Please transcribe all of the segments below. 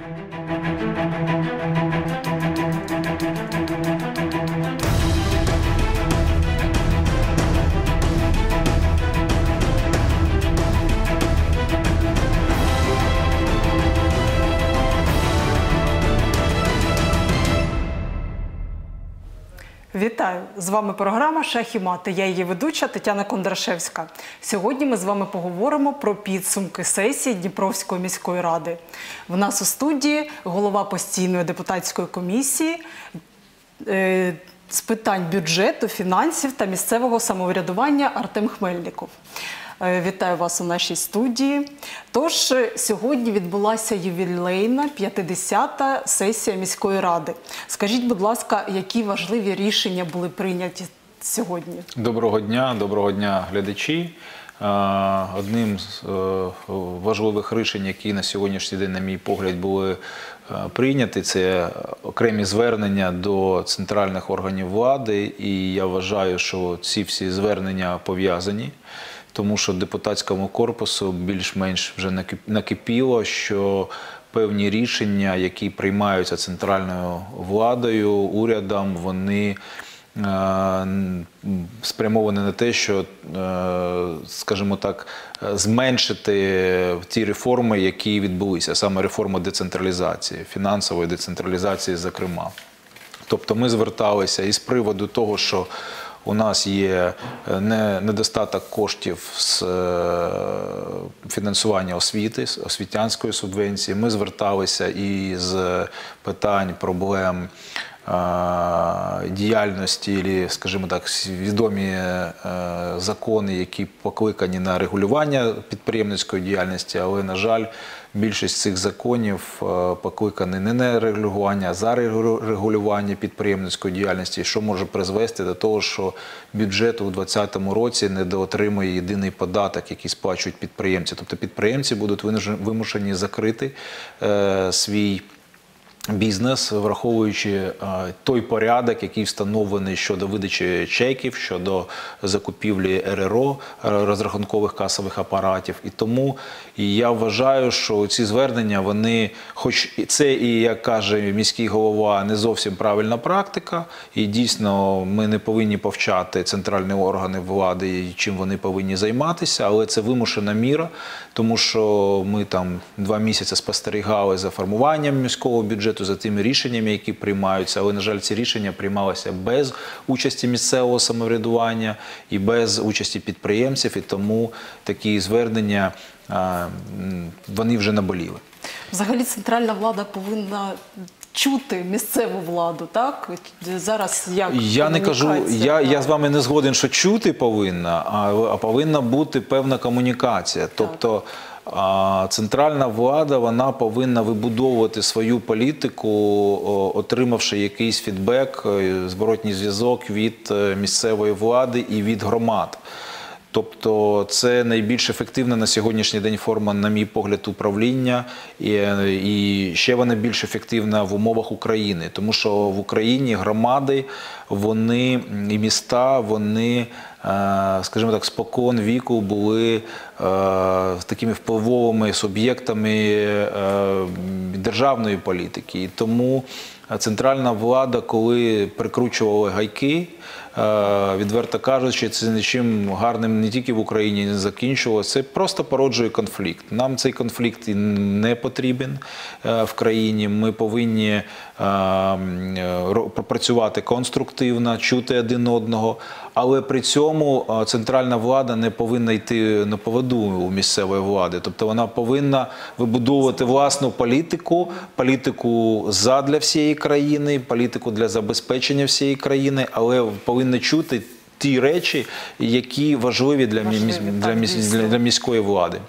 Thank you. Вітаю! З вами програма «Шах і мати». Я її ведуча Тетяна Кондрашевська. Сьогодні ми з вами поговоримо про підсумки сесії Дніпровської міської ради. В нас у студії голова постійної депутатської комісії е, з питань бюджету, фінансів та місцевого самоврядування Артем Хмельников. Е, Вітаю вас у нашій студії. Тож е, сьогодні відбулася ювілейна 50-та сесія міської ради. Скажіть, будь ласка, які важливі рішення були прийняті сьогодні? Доброго дня, доброго дня, глядачі. Е, Одним з важливих рішень, які на сьогоднішній день, на мій погляд, були прийняті, це окремі звернення до центральних органів влади. І я вважаю, що ці всі звернення пов'язані, тому що депутатському корпусу більш-менш вже накип- накипіло, що певні рішення, які приймаються центральною владою, урядом, вони е, спрямовані на те, що, е, скажімо так, зменшити ті реформи, які відбулися, саме реформа децентралізації, фінансової децентралізації, зокрема. Тобто ми зверталися із приводу того, що у нас є е, недостаток коштів з е, фінансування освіти, з освітянської субвенції. Ми зверталися із питань проблем е, діяльності, і, скажімо так, відомі закони, які покликані на регулювання підприємницької діяльності, але, на жаль, більшість цих законів е, покликані не на регулювання, а за регулювання підприємницької діяльності, що може призвести до того, що бюджет у 2020 році недоотримує єдиний податок, який сплачують підприємці. Тобто підприємці будуть вимушені закрити е, свій бізнес, враховуючи е, той порядок, який встановлений щодо видачі чеків, щодо закупівлі РРО е, розрахункових касових апаратів. І тому я вважаю, що ці звернення, вони, хоч це і як каже міський голова, не зовсім правильна практика, і дійсно ми не повинні повчати центральні органи влади, чим вони повинні займатися, але це вимушена міра, тому що ми там два місяці спостерігали за формуванням міського бюджету, за тими рішеннями, які приймаються. Але, на жаль, ці рішення приймалися без участі місцевого самоврядування і без участі підприємців, і тому такі звернення вони вже наболіли. Взагалі центральна влада повинна чути місцеву владу, так? Зараз як Я не кажу, я, я з вами не згоден, що чути повинна, а, а повинна бути певна комунікація. Тобто а, центральна влада вона повинна вибудовувати свою політику, отримавши якийсь фідбек, е, зворотній зв'язок від е, місцевої влади і від громад. Тобто це найбільш ефективна на сьогоднішній день форма, на мій погляд, управління, і, і ще вона більш ефективна в умовах України, тому що в Україні громади, вони і міста, вони, е, скажімо так, спокон віку були е, такими впливовими суб'єктами е, державної політики. І тому центральна влада, коли прикручувала гайки, відверто кажучи, це нічим гарним не тільки в Україні не закінчувалося. Це просто породжує конфлікт. Нам цей конфлікт не потрібен е, в країні. Ми повинні е, е, працювати конструктивно, чути один одного. Але при цьому центральна влада не повинна йти на поводу у місцевої влади. Тобто вона повинна вибудовувати власну політику, політику задля всієї країни, політику для забезпечення всієї країни, але повинна чути ті речі, які важливі для, Важливі, для, для, для міської влади.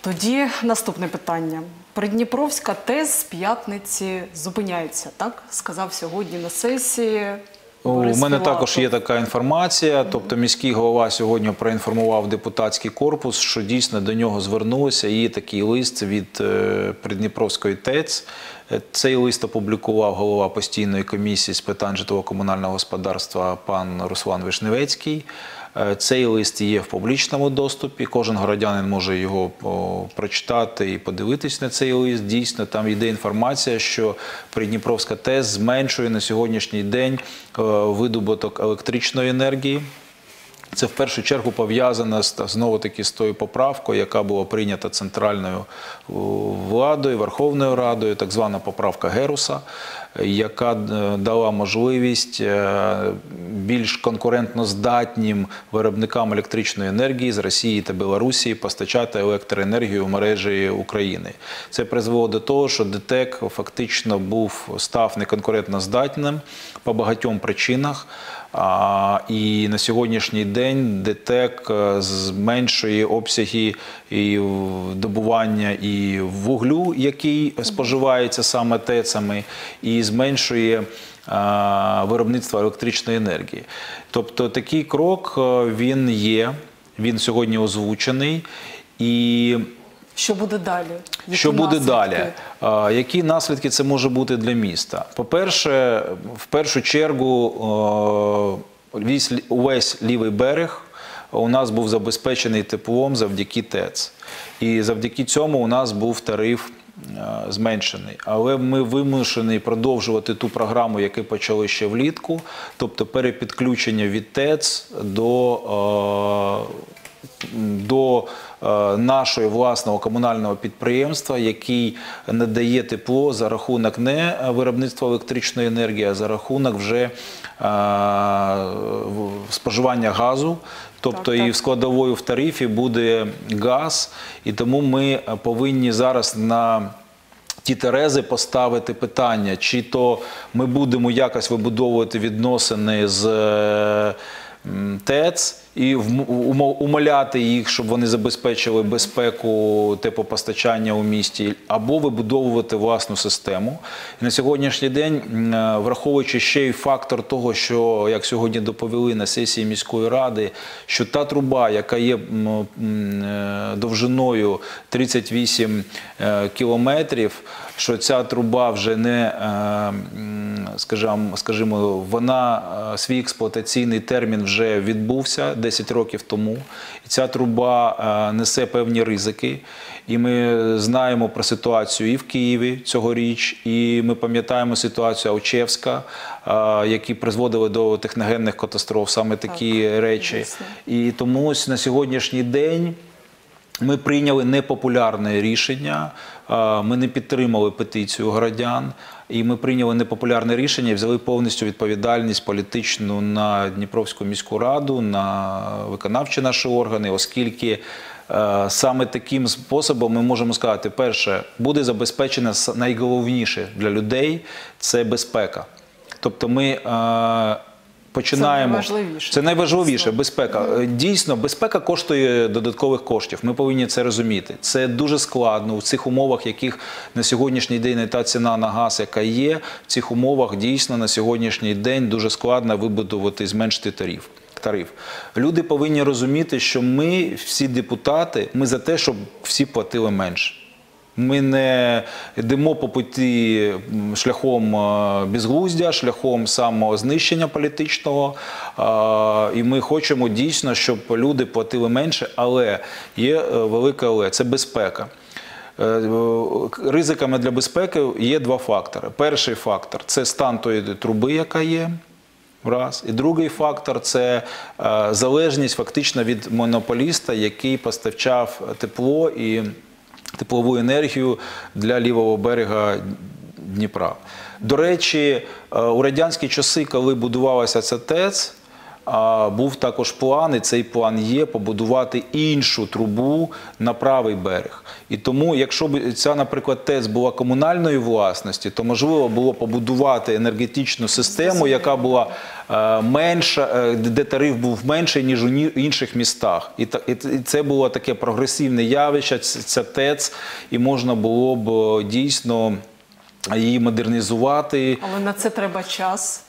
Тоді наступне питання. Придніпровська ТЕС з п'ятниці зупиняється, так? Сказав сьогодні на сесії. У мене також є така інформація. Тобто, міський голова сьогодні проінформував депутатський корпус, що дійсно до нього звернулися. Є такий лист від е, Придніпровської ТЕЦ, Е, Цей лист опублікував голова постійної комісії з питань житлово-комунального господарства пан Руслан Вишневецький. Е, Цей лист є в публічному доступі. Кожен громадянин може його прочитати і подивитись на цей лист. Дійсно, там йде інформація, що Придніпровська ТЕС зменшує на сьогоднішній день е, видобуток електричної енергії. Це в першу чергу пов'язано знову таки з тою поправкою, яка була прийнята центральною владою, Верховною Радою, так звана поправка Геруса, е, яка е, дала можливість е, більш конкурентно здатнім виробникам електричної енергії з Росії та Білорусі постачати електроенергію в мережі України. Це призвело до того, що ДТЕК фактично був став неконкурентно здатним по багатьом причинах. І на сьогоднішній день ДТЕК е, зменшує обсяги і добування і вуглю, який споживається саме ТЕЦами, і зменшує а, виробництво електричної енергії. Тобто такий крок е, він є, він сьогодні озвучений. І Що буде далі? Які що буде наслідки? далі? Які наслідки це може бути для міста? По-перше, в першу чергу увесь лівий берег у нас був забезпечений теплом завдяки ТЕЦ. І завдяки цьому у нас був тариф зменшений. Але ми вимушені продовжувати ту програму, яку почали ще влітку, тобто перепідключення від ТЕЦ до. е, до нашого власного комунального підприємства, який надає тепло за рахунок не виробництва електричної енергії, а за рахунок вже е, споживання газу. Тобто Так, так. і в складовою в тарифі буде газ, і тому ми повинні зараз на ті терези поставити питання, чи то ми будемо якось вибудовувати відносини з е, ТЕЦ і умоляти їх, щоб вони забезпечили безпеку теплопостачання у місті, або вибудовувати власну систему. І на сьогоднішній день, е, враховуючи ще й фактор того, що як сьогодні доповіли на сесії міської ради, що та труба, яка є м, е, довжиною 38 е, кілометрів, що ця труба вже не, е, скажімо, скажімо, вона е, свій експлуатаційний термін вже відбувся 10 років тому. І ця труба е, несе певні ризики. І ми знаємо про ситуацію і в Києві цьогоріч, і ми пам'ятаємо ситуацію Аучевська, е, які призводили до техногенних катастроф, саме такі речі. дійсно. І тому ось на сьогоднішній день. Ми прийняли непопулярне рішення. Ми не підтримали петицію городян, і ми прийняли непопулярне рішення і взяли повністю відповідальність політичну на Дніпровську міську раду, на виконавчі наші органи, оскільки е, саме таким способом ми можемо сказати: перше, буде забезпечено найголовніше для людей це безпека. Тобто ми починаємо найважливіше. Це найважливіше безпека. Е, Дійсно, безпека коштує додаткових коштів. Ми повинні це розуміти. Це дуже складно в цих умовах, яких на сьогоднішній день і та ціна на газ, яка є. В цих умовах дійсно на сьогоднішній день дуже складно вибудувати зменшити тариф. Тариф. Люди повинні розуміти, що ми, всі депутати, ми за те, щоб всі платили менше. Ми не йдемо по путі шляхом е, безглуздя, шляхом самознищення політичного. І ми хочемо дійсно, щоб люди платили менше, але є е, велике але це безпека. Е, е, Ризиками для безпеки є два фактори. Перший фактор це стан тої труби, яка є. Раз. І другий фактор це е, залежність фактично від монополіста, який постачав тепло і теплову енергію для лівого берега Дніпра. До речі, е, у радянські часи, коли будувалася ця ТЕЦ, був також план, і цей план є побудувати іншу трубу на правий берег. І тому, якщо б ця, наприклад, ТЕЦ була комунальної власності, то можливо було побудувати енергетичну систему, яка була е, менша, е, де тариф був менший, ніж у інших містах. І та- і це було таке прогресивне явище, ця ТЕЦ, і можна було б е, дійсно її модернізувати. Але на це треба час.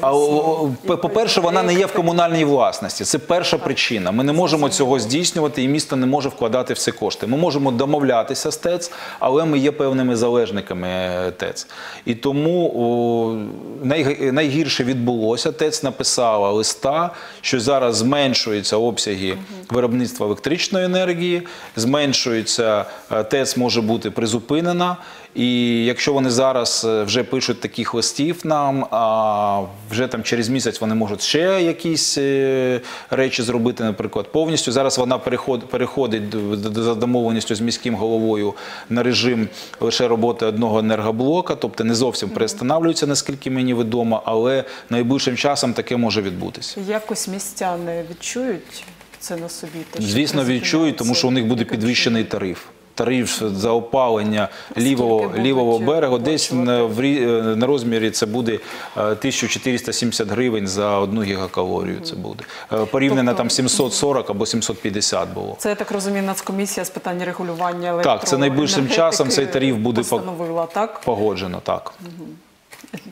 А, о, По-перше, вона не є в комунальній власності. Це перша причина. Ми не можемо цього здійснювати, і місто не може вкладати в це кошти. Ми можемо домовлятися з ТЕЦ, але ми є певними залежниками е, ТЕЦ. І тому найгірше відбулося. ТЕЦ написала листа, що зараз зменшуються обсяги виробництва електричної енергії, зменшується е, ТЕЦ може бути призупинена. І якщо вони зараз е, вже пишуть таких листів нам, а вже там через місяць вони можуть ще якісь е, речі зробити, наприклад, повністю. Зараз вона переход, переходить за домовленістю з міським головою на режим лише роботи одного енергоблока, тобто не зовсім перестановлюється, наскільки мені відомо, але найближчим часом таке може відбутися. Якось містяни відчують це на собі? те, Звісно, відчують, тому що у них буде підвищений тариф. Тариф за опалення лівого, лівого берегу десь на, е, на розмірі це буде е, 1470 гривень за одну гігакалорію. Це буде Е, порівняно Тобто- там 740 або 750 було. Це я так розумію, Нацкомісія з питань регулювання електро... Так, це найближчим часом цей тариф буде постановила, так? Погоджено так.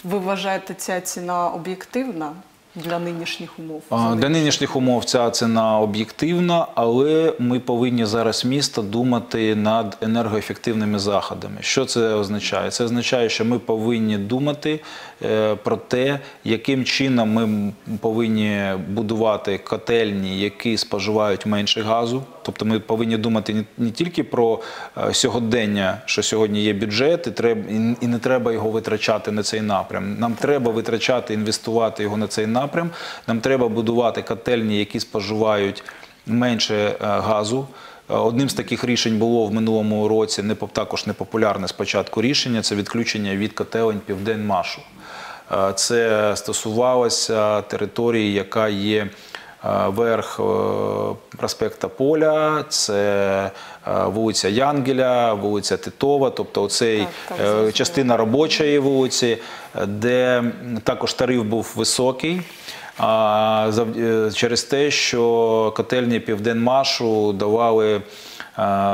Ви вважаєте, ця ціна об'єктивна для нинішніх умов? А, Для нинішніх умов ця ціна об'єктивна, але ми повинні зараз місто думати над енергоефективними заходами. Що це означає? Це означає, що ми повинні думати про те, яким чином ми повинні будувати котельні, які споживають менше газу. Тобто ми повинні думати не- тільки про е, сьогодення, що сьогодні є бюджет, і треба і- не треба його витрачати на цей напрям. Нам треба витрачати, інвестувати його на цей напрям. Нам треба будувати котельні, які споживають менше е, газу. Е, Одним з таких рішень було в минулому році не також непопулярне спочатку рішення це відключення від котелень Південмашу. Це стосувалося території, яка є верх е, проспекта Поля, це е, вулиця Янгеля, вулиця Титова, тобто оцей Так, так, е, частина робочої вулиці, де також тариф був високий. Через те, що котельні Південмашу давали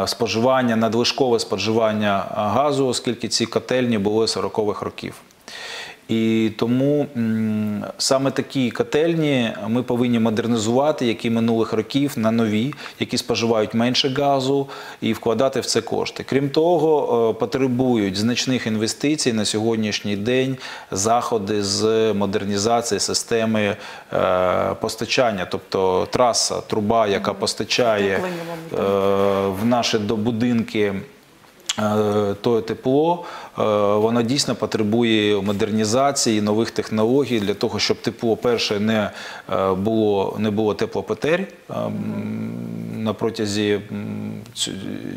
споживання, надлишкове споживання газу, оскільки ці котельні були 40-х років. І тому саме такі котельні ми повинні модернізувати, які минулих років на нові, які споживають менше газу, і вкладати в це кошти. Крім того, е, потребують значних інвестицій на сьогоднішній день заходи з модернізації системи е, постачання, тобто траса, труба, яка постачає е, в наші до будинки. Е, То тепло, е, воно дійсно потребує модернізації, нових технологій для того, щоб тепло перше не е, було, не було теплопотер е, на протязі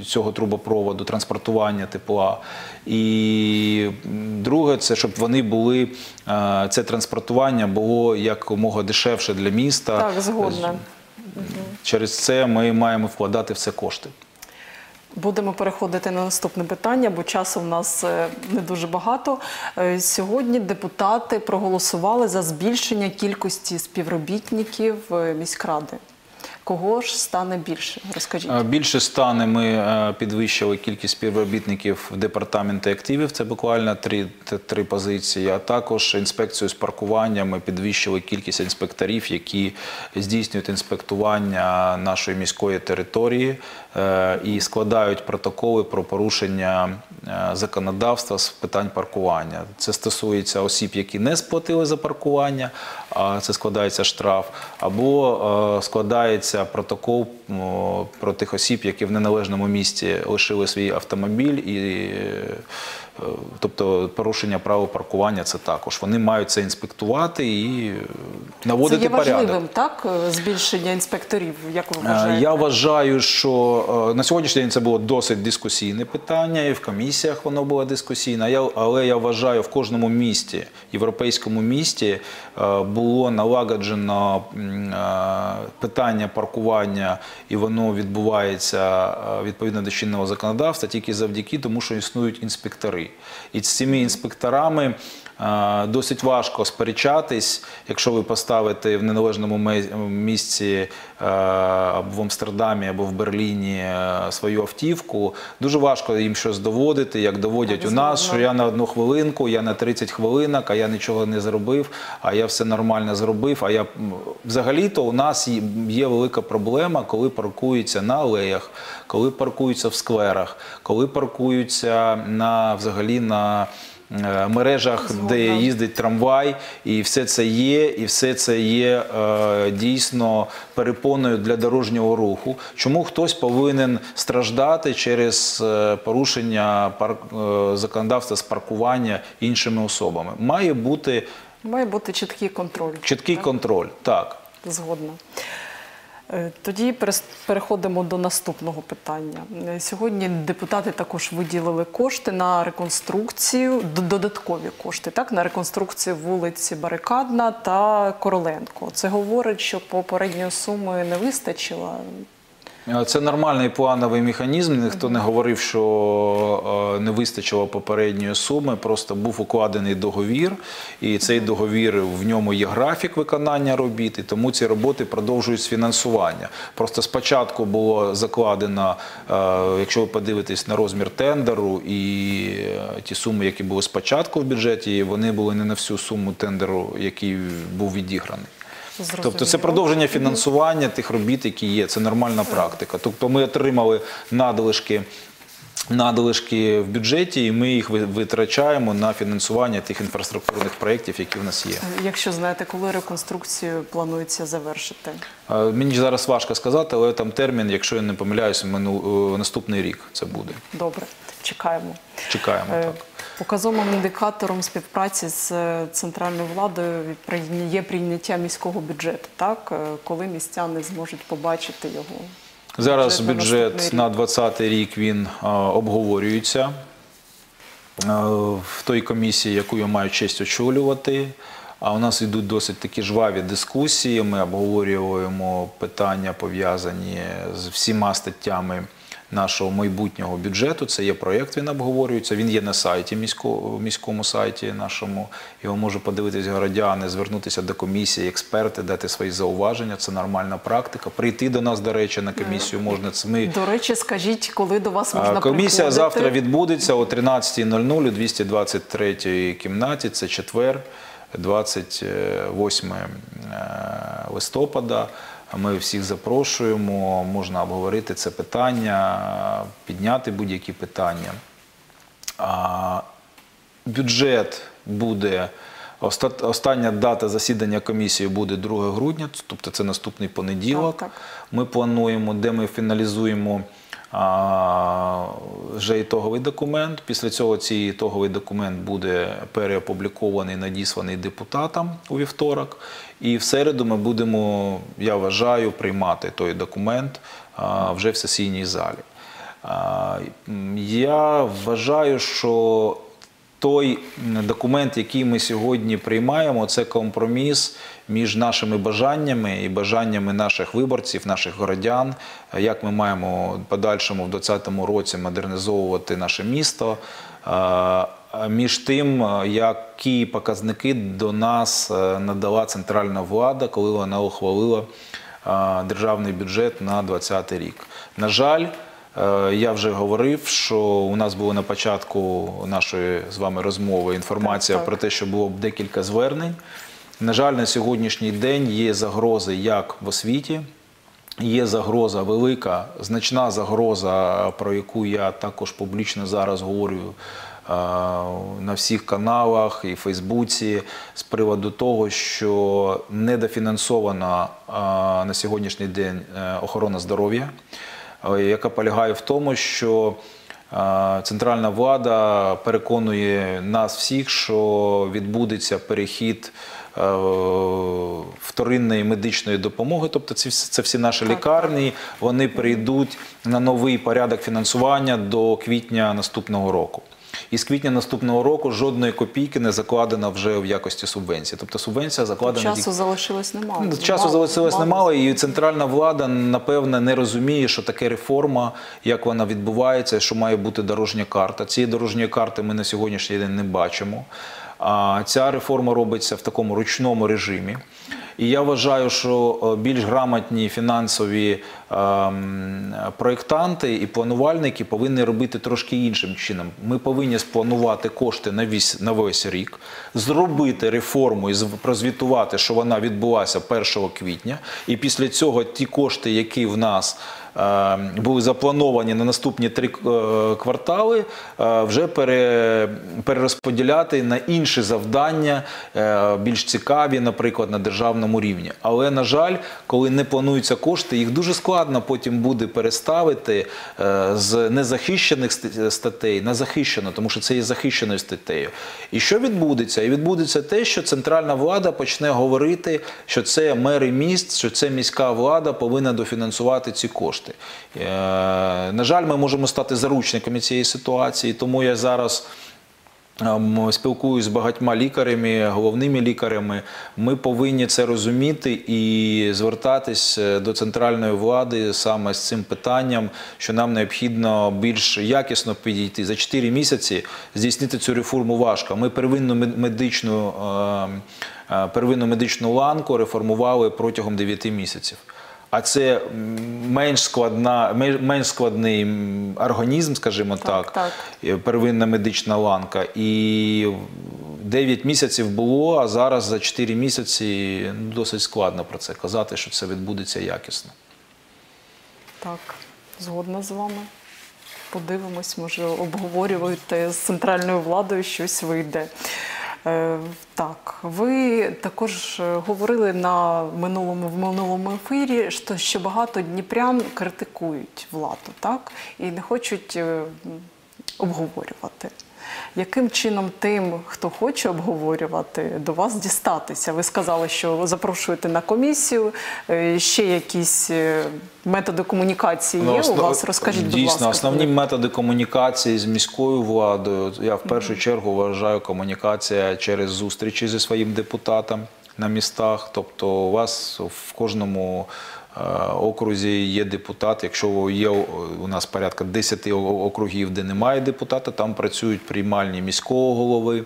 цього трубопроводу, транспортування тепла. І друге, це щоб вони були, е, це транспортування було якомога дешевше для міста. Так, згодна. Через це ми маємо вкладати в це кошти. Будемо переходити на наступне питання, бо часу в нас е, не дуже багато. Е, Сьогодні депутати проголосували за збільшення кількості співробітників е, міськради. Кого ж стане більше? Розкажіть. Е, Більше стане ми е, підвищили кількість співробітників в департаменті активів. Це буквально три, три позиції. А також інспекцію з паркування. Ми підвищили кількість інспекторів, які здійснюють інспектування нашої міської території е, і складають протоколи про порушення законодавства з питань паркування. Це стосується осіб, які не сплатили за паркування, це складається штраф, або е, складається протокол про тих осіб, які в неналежному місці лишили свій автомобіль і. е, Тобто порушення правил паркування це також. Вони мають це інспектувати і е, Це наводити є порядок. важливим, так? е, Збільшення інспекторів, як ви вважаєте? Я вважаю, що на сьогоднішній день це було досить дискусійне питання, і в комісіях воно було дискусійне. Але я вважаю, в кожному місті, європейському місті, було налагоджено питання паркування, і воно відбувається е, відповідно до чинного законодавства тільки завдяки тому, що існують інспектори. І з цими інспекторами Досить важко сперечатись, якщо ви поставите в неналежному місці е, або в Амстердамі, або в Берліні е, свою автівку. Дуже важко їм щось доводити, як доводять у нас, що я на одну хвилинку, я на 30 хвилинок, а я нічого не зробив, а я все нормально зробив. А я взагалі-то у нас є велика проблема, коли паркуються на алеях, коли паркуються в скверах, коли паркуються на взагалі на. Е, Мережах, де їздить трамвай, і все це є, і все це є е, дійсно перепоною для дорожнього руху. Чому хтось повинен страждати через е, порушення законодавства з паркування іншими особами? Має бути Має бути чіткий контроль. чіткий Так? контроль. Так. Згодна. Е, Тоді переходимо до наступного питання. Е, Сьогодні депутати також виділили кошти на реконструкцію, додаткові кошти, так, на реконструкцію вулиці Барикадна та Короленко. Це говорить, що попередньої суми не вистачило. Е, Це нормальний плановий механізм. Ніхто не говорив, що е, не вистачило попередньої суми. Просто був укладений договір, і цей договір в ньому є графік виконання робіт, і тому ці роботи продовжують з фінансування. Просто спочатку було закладено, е, якщо ви подивитесь на розмір тендеру і ті суми, які були спочатку в бюджеті, вони були не на всю суму тендеру, який був відіграний. Тобто це продовження фінансування тих робіт, які є. Це нормальна практика. Тобто ми отримали надлишки. Надлишки в бюджеті, і ми їх ви- витрачаємо на фінансування тих інфраструктурних проєктів, які в нас є. Якщо знаєте, коли реконструкцію планується завершити? Е, Мені зараз важко сказати, але там термін, якщо я не помиляюся, мину- е, наступний рік це буде. Добре, чекаємо. Чекаємо Е, так. Показовим індикатором співпраці з е, центральною владою є прийняття міського бюджету, так е, коли містяни зможуть побачити його. Зараз бюджет на бюджет рік. 2020 рік він обговорюється в той комісії, яку я маю честь очолювати. А у нас йдуть досить такі жваві дискусії. Ми обговорюємо питання пов'язані з всіма статтями нашого майбутнього бюджету. Це є проєкт, він обговорюється. Він є на сайті міського міському сайті нашому. Його можуть подивитись городяни, звернутися до комісії, експерти, дати свої зауваження. Це нормальна практика. Прийти до нас, до речі, на комісію можна. Це ми До речі, скажіть, коли до вас можна Комісія приходити? завтра відбудеться о 13.00 у 223 кімнаті. Це четвер, 28 е, листопада. Ми всіх запрошуємо, можна обговорити це питання, підняти будь-які питання. Бюджет буде. Остання дата засідання комісії буде 2 грудня, тобто це наступний понеділок. Ми плануємо, де ми фіналізуємо вже ітоговий документ. Після цього цей ітоговий документ буде переопублікований, надісланий депутатам у вівторок. І в середу ми будемо, я вважаю, приймати той документ вже в сесійній залі. Я вважаю, що той документ, який ми сьогодні приймаємо, це компроміс між нашими бажаннями і бажаннями наших виборців, наших городян, як ми маємо в подальшому в 2020 році модернізовувати наше місто. Між тим, які показники до нас е, надала центральна влада, коли вона ухвалила державний бюджет на 2020 рік. На жаль, Я вже говорив, що у нас було на початку нашої з вами розмови інформація Так, так. про те, що було б декілька звернень. На жаль, на сьогоднішній день є загрози як в освіті, є загроза велика, значна загроза, про яку я також публічно зараз говорю е, на всіх каналах і Фейсбуці з приводу того, що недофінансована е, на сьогоднішній день е, охорона здоров'я, е, яка полягає в тому, що е, Центральна влада переконує нас всіх, що відбудеться перехід е, вторинної медичної допомоги, тобто це всі наші лікарні, вони прийдуть на новий порядок фінансування до квітня наступного року. І з квітня наступного року жодної копійки не закладено вже в якості субвенції. Тобто субвенція закладена тільки- Часу залишилось немало. Ну, Часу залишилось немало, і центральна влада, напевне, не розуміє, що таке реформа, як вона відбувається, що має бути дорожня карта. Цієї дорожньої карти ми на сьогоднішній день не бачимо. А ця реформа робиться в такому ручному режимі. І я вважаю, що е, більш грамотні фінансові ем, проєктанти і планувальники повинні робити трошки іншим чином. Ми повинні спланувати кошти на весь, на весь рік, зробити реформу і зв- прозвітувати, що вона відбулася 1 квітня. І після цього ті кошти, які в нас були заплановані на наступні три е, квартали, е, вже перерозподіляти на інші завдання, е, більш цікаві, наприклад, на державному рівні. Але, на жаль, коли не плануються кошти, їх дуже складно потім буде переставити з незахищених ст- статей на захищену, тому що це є захищеною статтею. І що відбудеться? І відбудеться те, що центральна влада почне говорити, що це мери міст, що це міська влада повинна дофінансувати ці кошти. Е, На жаль, ми можемо стати заручниками цієї ситуації, тому я зараз. Ем, Спілкуюсь з багатьма лікарями, головними лікарями. Ми повинні це розуміти і звертатись е, до центральної влади саме з цим питанням, що нам необхідно більш якісно підійти. За 4 місяці здійснити цю реформу важко. Ми первинну медичну, ем, е, первинну медичну ланку реформували протягом 9 місяців. А це менш складна, менш складний організм, скажімо так, так. е, первинна медична ланка. І 9 місяців було, а зараз за 4 місяці ну, досить складно про це казати, що це відбудеться якісно. Так, згодна з вами. Подивимось, може, обговорювати з центральною владою щось вийде. Е, так, ви також е, говорили на минулому в минулому ефірі, що, що багато дніпрян критикують владу, так і не хочуть е, обговорювати. Яким чином тим, хто хоче обговорювати, до вас дістатися? Ви сказали, що запрошуєте на комісію. Е, Ще якісь е, методи комунікації є Ну, у вас? Розкажіть, будь Дійсно, основні методи комунікації з міською владою. Я в першу чергу вважаю комунікація через зустрічі зі своїм депутатом на містах. Тобто, у вас в кожному окрузі є депутат. Якщо є у нас порядка 10 округів, де немає депутата, там працюють приймальні міського голови.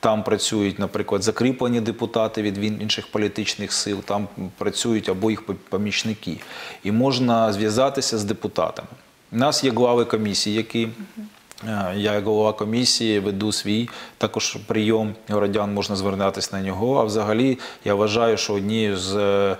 Там працюють, наприклад, закріплені депутати від інших політичних сил, там працюють або їх помічники. І можна зв'язатися з депутатами. У нас є глави комісії, які е, я як голова комісії веду свій також прийом городян, можна звертатись на нього. А взагалі я вважаю, що однією з е, е,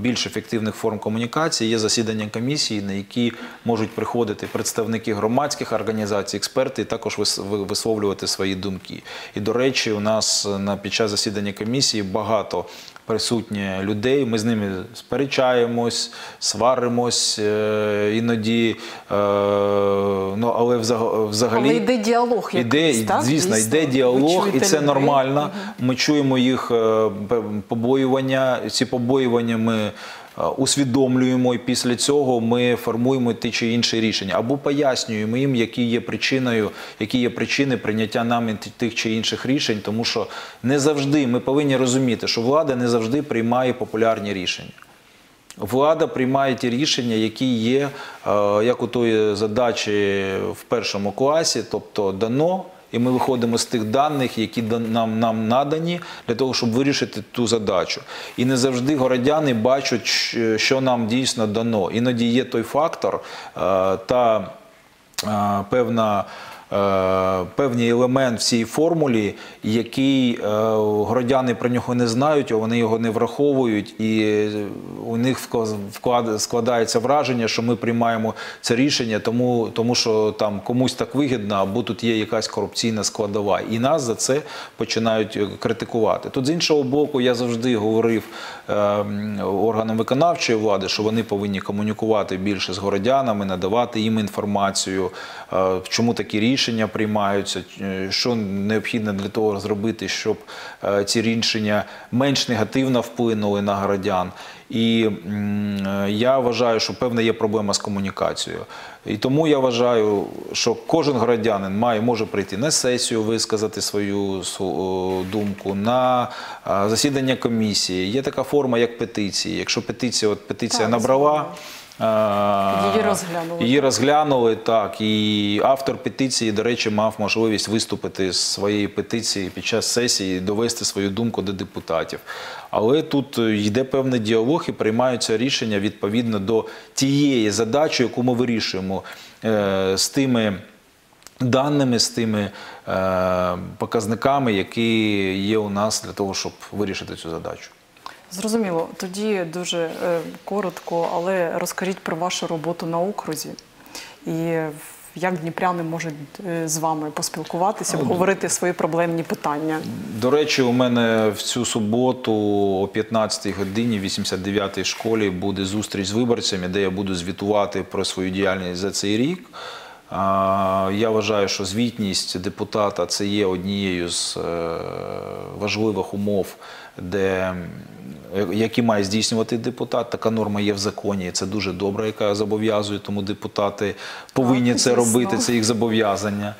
більш ефективних форм комунікації є засідання комісії, на які можуть приходити представники громадських організацій, експерти, і також вис- висловлювати свої думки. І до речі, у нас на під час засідання комісії багато присутні людей. Ми з ними сперечаємось, сваримось е, іноді. е, Ну але взагалі Але йде діалог Іде, якийсь, так? звісно, Дійсно? йде діалог, і це людей? нормально. Ми чуємо їх е, побоювання. Ці побоювання ми усвідомлюємо, і після цього ми формуємо ті чи інші рішення або пояснюємо їм, які є причиною, які є причини прийняття нами тих чи інших рішень, тому що не завжди ми повинні розуміти, що влада не завжди приймає популярні рішення. Влада приймає ті рішення, які є, е, як у тої задачі в першому класі, тобто дано, і ми виходимо з тих даних, які нам, нам надані, для того, щоб вирішити ту задачу. І не завжди городяни бачать, що нам дійсно дано. Іноді є той фактор е, та е, певна. Е, Певний елемент в цій формулі, який е, городяни про нього не знають, а вони його не враховують, і у них складається враження, що ми приймаємо це рішення, тому, тому що там комусь так вигідно, або тут є якась корупційна складова. І нас за це починають е, критикувати. Тут з іншого боку, я завжди говорив органам виконавчої влади, що вони повинні комунікувати більше з городянами, надавати їм інформацію, чому такі рішення приймаються, е, що необхідно для того зробити, щоб е, ці рішення менш негативно вплинули на городян. І е, я вважаю, що певна є проблема з комунікацією. І тому я вважаю, що кожен городянин має може прийти на сесію, висказати свою думку, на засідання комісії. Є така форма, як петиції. Якщо петиція, от петиція Так, набрала. Її розглянули, Її так? розглянули, так. І автор петиції, до речі, мав можливість виступити з своєї петиції під час сесії, довести свою думку до депутатів. Але тут е, йде певний діалог і приймаються рішення відповідно до тієї задачі, яку ми вирішуємо е, з тими. Даними з тими е, показниками, які є у нас для того, щоб вирішити цю задачу. Зрозуміло. Тоді дуже е, коротко, але розкажіть про вашу роботу на окрузі і як дніпряни можуть е, з вами поспілкуватися, обговорити свої проблемні питання. До речі, у мене в цю суботу о 15-й годині в 89-й школі буде зустріч з виборцями, де я буду звітувати про свою діяльність за цей рік. Я вважаю, що звітність депутата це є однією з е, важливих умов, де е, які має здійснювати депутат. Така норма є в законі. і Це дуже добре, яка зобов'язує, тому депутати повинні це робити. Це їх зобов'язання.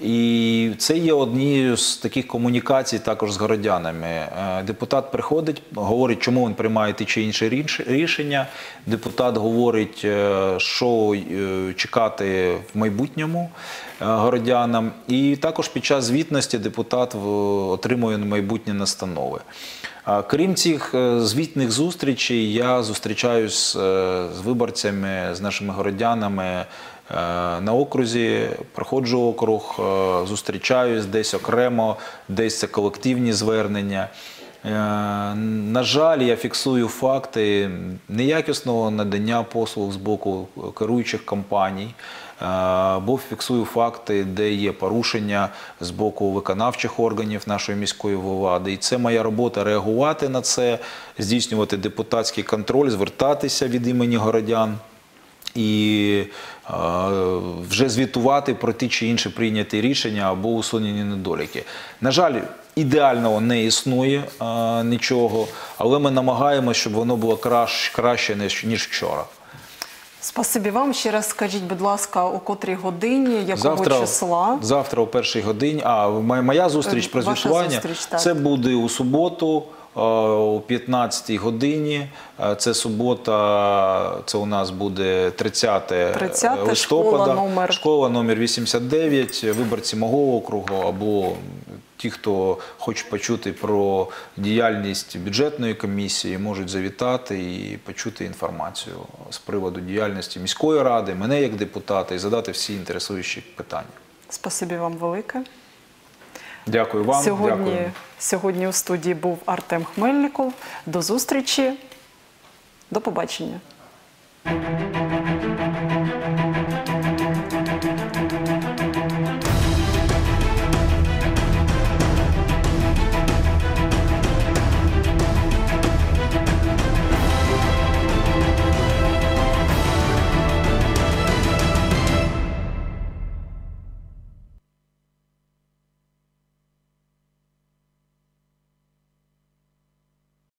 І це є однією з таких комунікацій також з городянами. Е, Депутат приходить, говорить, чому він приймає ті чи інші рішення. Депутат говорить, е, що е, чекати в майбутньому городянам. І також під час звітності депутат отримує майбутні настанови. Крім цих е, звітних зустрічей, я зустрічаюсь е, з виборцями, з нашими городянами е, на окрузі, проходжу округ, зустрічаюсь десь окремо, десь це колективні звернення. На жаль, я фіксую факти неякісного надання послуг з боку керуючих компаній, або фіксую факти, де є порушення з боку виконавчих органів нашої міської влади. І це моя робота реагувати на це, здійснювати депутатський контроль, звертатися від імені городян і е, вже звітувати про ті чи інші прийняті рішення або усунені недоліки. На жаль, ідеального не існує е, нічого, але ми намагаємося, щоб воно було кращ, краще, ніж, ніж вчора. Спасибі вам. Ще раз скажіть, будь ласка, о котрій годині, якого числа? завтра о першій годині. А моя, зустріч Е, про звітування зустріч, так. це буде у суботу. е, О 15 годині. Е, Це субота, це у нас буде 30, 30, листопада. школа номер. Школа номер 89, виборці мого округу або ті, хто хоче почути про діяльність бюджетної комісії, можуть завітати і почути інформацію з приводу діяльності міської ради, мене як депутата і задати всі інтересуючі питання. Спасибі вам велике. Дякую вам. Сьогодні, Дякую. сьогодні у студії був Артем Хмельников. До зустрічі. До побачення.